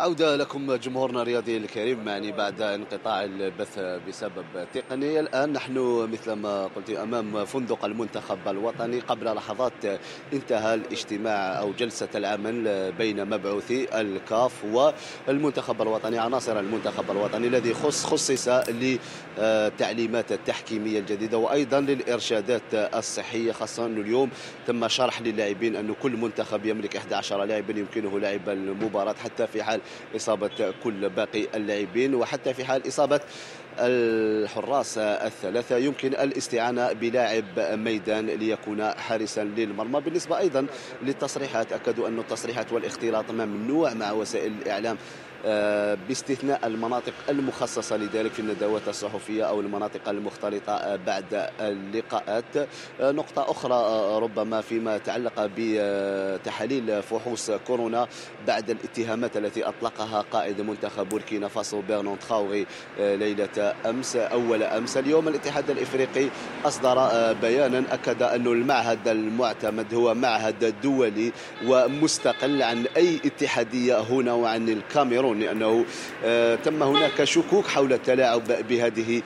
عودة لكم جمهورنا الرياضي الكريم يعني بعد انقطاع البث بسبب تقني. الآن نحن مثل ما قلت أمام فندق المنتخب الوطني قبل لحظات انتهى الاجتماع أو جلسة العمل بين مبعوثي الكاف والمنتخب الوطني عناصر المنتخب الوطني الذي خص خصص للتعليمات التحكيمية الجديدة وأيضا للإرشادات الصحية خاصة اليوم. تم شرح للاعبين أن كل منتخب يملك 11 لاعبا يمكنه لعب المباراة حتى في حال إصابة كل باقي اللاعبين وحتى في حال إصابة الحراس الثلاثة يمكن الاستعانة بلاعب ميدان ليكون حارسا للمرمى. بالنسبة أيضا للتصريحات أكدوا أن التصريحات والاختلاط ممنوع مع وسائل الإعلام. باستثناء المناطق المخصصة لذلك في الندوات الصحفية أو المناطق المختلطة بعد اللقاءات. آه، نقطة أخرى ربما فيما يتعلق بتحاليل فحوص كورونا بعد الاتهامات التي أطلقها قائد منتخب بوركينا فاسو بيرنون تخاوغي آه، ليلة أمس أول أمس. اليوم الاتحاد الإفريقي أصدر بيانا أكد أن المعهد المعتمد هو معهد دولي ومستقل عن أي اتحادية هنا وعن الكاميرون. يرون لأنه آه، تم هناك شكوك حول التلاعب بهذه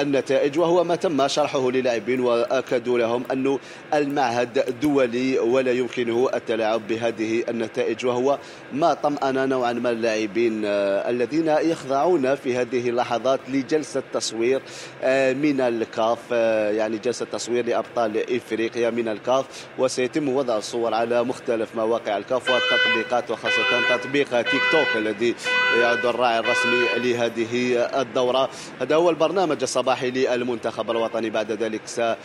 النتائج وهو ما تم شرحه للاعبين وأكدوا لهم أن المعهد دولي ولا يمكنه التلاعب بهذه النتائج وهو ما طمأن نوعا ما اللاعبين آه، الذين يخضعون في هذه اللحظات لجلسة تصوير آه، من الكاف يعني جلسة تصوير لأبطال إفريقيا من الكاف وسيتم وضع الصور على مختلف مواقع الكاف والتطبيقات وخاصة تطبيق تيك توك. الذي يعد الراعي الرسمي لهذه الدورة. هذا هو البرنامج الصباحي للمنتخب الوطني. بعد ذلك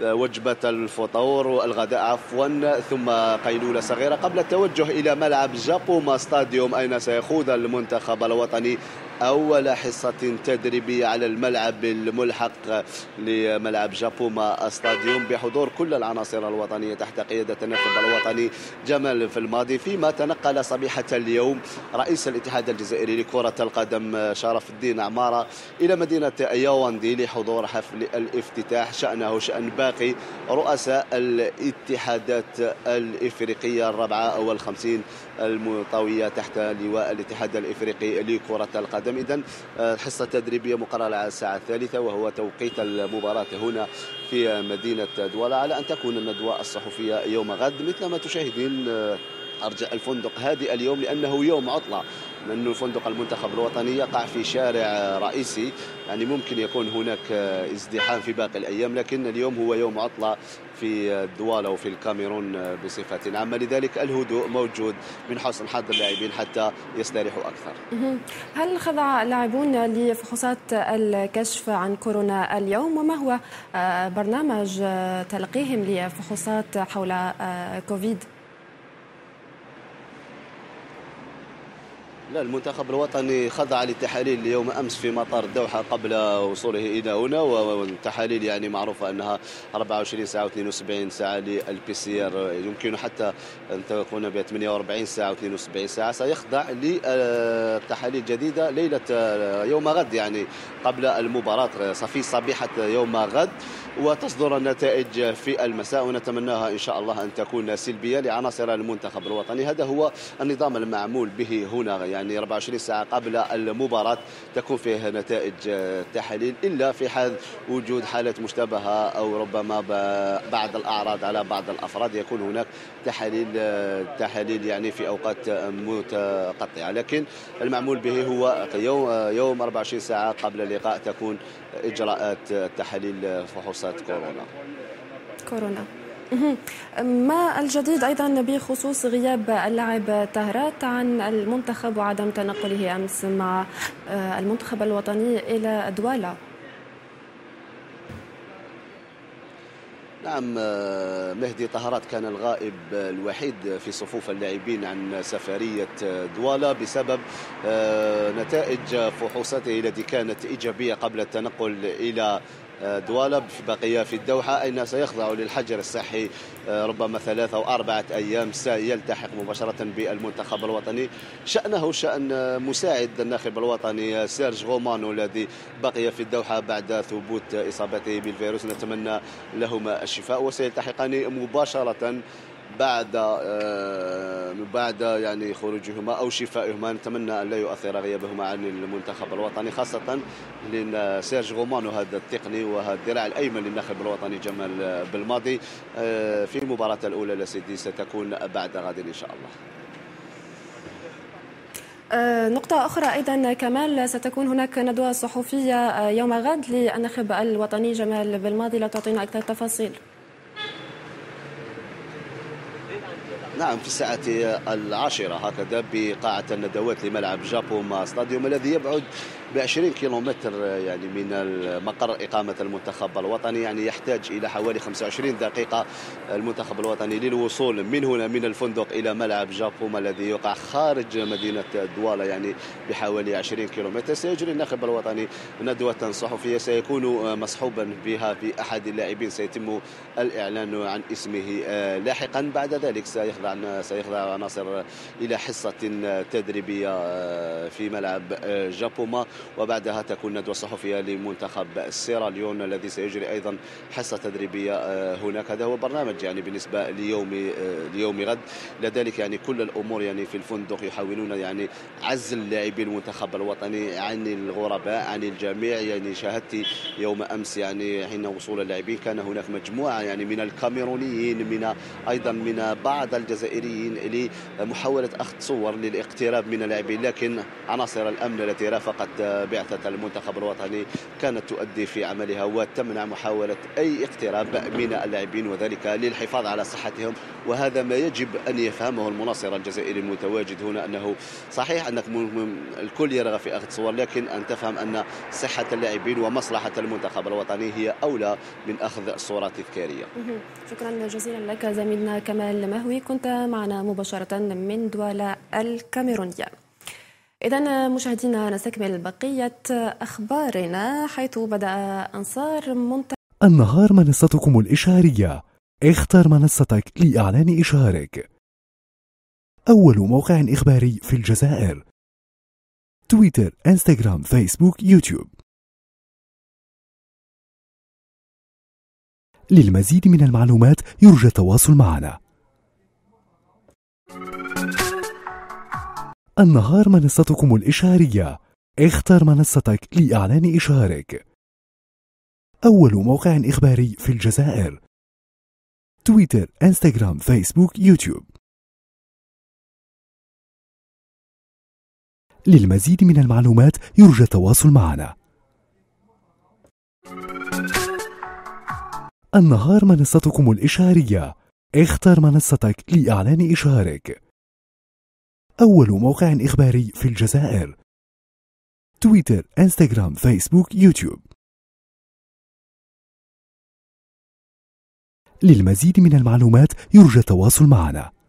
وجبة الفطور والغداء عفوا ثم قيلولة صغيرة قبل التوجه إلى ملعب جابوما ستاديوم أين سيخوض المنتخب الوطني أول حصة تدريبية على الملعب الملحق لملعب جابوما ستاديوم بحضور كل العناصر الوطنية تحت قيادة الناخب الوطني جمال في الماضي. فيما تنقل صبيحة اليوم رئيس الاتحاد الجزائري لكرة القدم شرف الدين عمارة إلى مدينة ياوندي لحضور حفل الافتتاح. شأنه شأن باقي رؤساء الاتحادات الإفريقية الرابعة والخمسين المطاوية تحت لواء الاتحاد الإفريقي لكرة القدم. القدم إذا الحصة التدريبية مقررة على الساعة الثالثة وهو توقيت المباراة هنا في مدينة دوالا على أن تكون الندوة الصحفية يوم غد مثل ما تشاهدين أرجع الفندق. هادئ اليوم لأنه يوم عطلة. لأنه فندق المنتخب الوطني يقع في شارع رئيسي. يعني ممكن يكون هناك ازدحام في باقي الأيام لكن اليوم هو يوم عطلة في الدوالة وفي الكاميرون بصفة عامة. لذلك الهدوء موجود من حسن حظ اللاعبين حتى يستريحوا أكثر. هل خضع اللاعبون لفحوصات الكشف عن كورونا اليوم؟ وما هو آه، برنامج تلقيهم لفحوصات حول آه، كوفيد؟ لا المنتخب الوطني خضع للتحاليل اليوم أمس في مطار الدوحة قبل وصوله إلى هنا والتحاليل يعني معروفة أنها 24 ساعة و72 ساعة لل PCR يمكن حتى أن تكون ب 48 ساعة و72 ساعة. سيخضع لتحاليل جديدة ليلة يوم غد يعني قبل المباراة. في صبيحة يوم غد وتصدر النتائج في المساء. ونتمناها إن شاء الله أن تكون سلبية لعناصر المنتخب الوطني. هذا هو النظام المعمول به هنا يعني. يعني 24 ساعة قبل المباراة تكون فيه نتائج تحاليل إلا في حال وجود حالة مشتبهة أو ربما بعض الأعراض على بعض الأفراد يكون هناك تحاليل تحاليل يعني في أوقات متقطعة. لكن المعمول به هو يوم يوم 24 ساعة قبل اللقاء تكون إجراءات تحاليل فحوصات كورونا. كورونا. ما الجديد أيضا بخصوص غياب اللاعب طهرات عن المنتخب وعدم تنقله أمس مع آه، المنتخب الوطني إلى دوالا نعم آه، مهدي طهرات كان الغائب الوحيد في صفوف اللاعبين عن سفرية دوالا بسبب آه، نتائج فحوصاته التي كانت إيجابية قبل التنقل إلى دوالب بقي في الدوحة أين سيخضع للحجر الصحي؟ آه، ربما ثلاثة أو أربعة أيام سيلتحق مباشرة بالمنتخب الوطني. شأنه شأن مساعد الناخب الوطني سيرج غومانو الذي بقي في الدوحة بعد ثبوت إصابته بالفيروس. نتمنى لهما الشفاء وسيلتحقان مباشرة بعد آه، بعد يعني خروجهما أو شفائهما نتمنى أن لا يؤثر غيابهما عن المنتخب الوطني خاصة لأن سيرج غومانو هذا التقني وهذا الذراع الأيمن للناخب الوطني جمال بالماضي آه، في المباراة الأولى لسيدي ستكون بعد غد إن شاء الله. آه، نقطة أخرى أيضا كمال ستكون هناك ندوة صحفية يوم غد للناخب الوطني جمال بالماضي لا تعطينا أكثر تفاصيل. نعم في الساعة العاشرة هكذا بقاعة الندوات لملعب جابوما ستاديوم الذي يبعد ب 20 كيلومتر يعني من مقر إقامة المنتخب الوطني يعني يحتاج إلى حوالي 25 دقيقة المنتخب الوطني للوصول من هنا من الفندق إلى ملعب جابوما الذي يقع خارج مدينة دوالا يعني بحوالي 20 كيلومتر. سيجري الناخب الوطني ندوة صحفية سيكون مصحوبا بها بأحد اللاعبين سيتم الإعلان عن اسمه آه، لاحقا. بعد ذلك سيخضع سيخضع ناصر إلى حصة تدريبية آه، في ملعب آه، جابوما وبعدها تكون ندوة صحفية لمنتخب سيراليون الذي سيجري أيضا حصة تدريبية آه، هناك. هذا هو برنامج يعني بالنسبة ليوم آه، ليوم غد. لذلك يعني كل الأمور يعني في الفندق يحاولون يعني عزل لاعبي المنتخب الوطني عن الغرباء عن الجميع. يعني شاهدت يوم أمس يعني حين وصول اللاعبين كان هناك مجموعة يعني من الكاميرونيين من أيضا من بعض الجزائريين لمحاولة أخذ صور للاقتراب من اللاعبين. لكن عناصر الأمن التي رافقت بعثة المنتخب الوطني كانت تؤدي في عملها وتمنع محاولة أي اقتراب من اللاعبين وذلك للحفاظ على صحتهم. وهذا ما يجب أن يفهمه المناصر الجزائري المتواجد هنا أنه صحيح أنك الكل يرغب في أخذ صور لكن أن تفهم أن صحة اللاعبين ومصلحة المنتخب الوطني هي أولى من أخذ صورة تذكارية. شكرا جزيلا لك زميلنا كمال مهوي. كنت معنا مباشرة من دولة الكاميرونية. إذا مشاهدينا نستكمل بقية أخبارنا حيث بدأ أنصار منتخب النهار منصتكم الإشعارية اختر منصتك لإعلان إشهارك. أول موقع إخباري في الجزائر. تويتر، إنستغرام، فيسبوك، يوتيوب. للمزيد من المعلومات يرجى التواصل معنا. النهار منصتكم الإشعارية اختر منصتك لإعلان إشهارك. أول موقع إخباري في الجزائر. تويتر، إنستغرام، فيسبوك، يوتيوب. للمزيد من المعلومات يرجى التواصل معنا. النهار منصتكم الإشعارية اختر منصتك لإعلان إشهارك. أول موقع إخباري في الجزائر. تويتر، إنستغرام، فيسبوك، يوتيوب. للمزيد من المعلومات يرجى التواصل معنا.